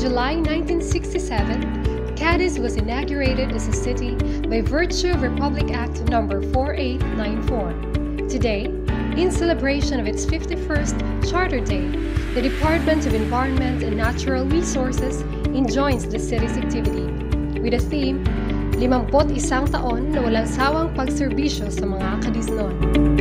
July 1967, Cadiz was inaugurated as a city by virtue of Republic Act No. 4894. Today, in celebration of its 51st Charter Day, the Department of Environment and Natural Resources enjoins the city's activity with a theme, 51 taon na walang sawang pagserbisyo sa mga Cadiznon.